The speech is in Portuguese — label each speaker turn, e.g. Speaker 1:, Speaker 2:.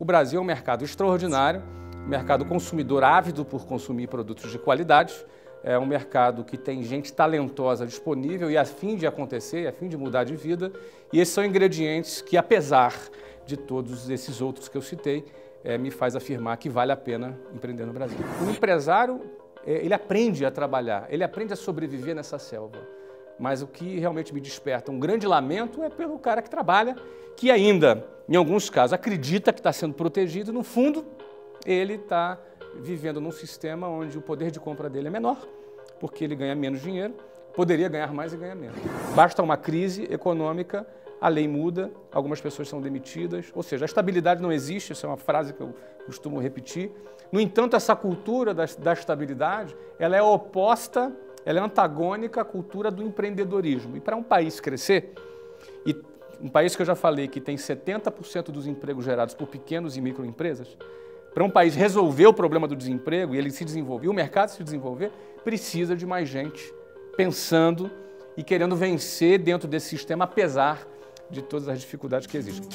Speaker 1: O Brasil é um mercado extraordinário, um mercado consumidor ávido por consumir produtos de qualidade, é um mercado que tem gente talentosa disponível e a fim de acontecer, a fim de mudar de vida. E esses são ingredientes que, apesar de todos esses outros que eu citei, é, me faz afirmar que vale a pena empreender no Brasil. O empresário, é, ele aprende a trabalhar, ele aprende a sobreviver nessa selva. Mas o que realmente me desperta um grande lamento é pelo cara que trabalha, que ainda, em alguns casos, acredita que está sendo protegido, no fundo, ele está vivendo num sistema onde o poder de compra dele é menor, porque ele ganha menos dinheiro, poderia ganhar mais e ganha menos. Basta uma crise econômica, a lei muda, algumas pessoas são demitidas, ou seja, a estabilidade não existe, essa é uma frase que eu costumo repetir. No entanto, essa cultura da, da estabilidade, ela é oposta, ela é antagônica à cultura do empreendedorismo. E para um país crescer, e um país que eu já falei que tem 70% dos empregos gerados por pequenos e microempresas, para um país resolver o problema do desemprego e ele se desenvolver, o mercado se desenvolver, precisa de mais gente pensando e querendo vencer dentro desse sistema, apesar de todas as dificuldades que existem.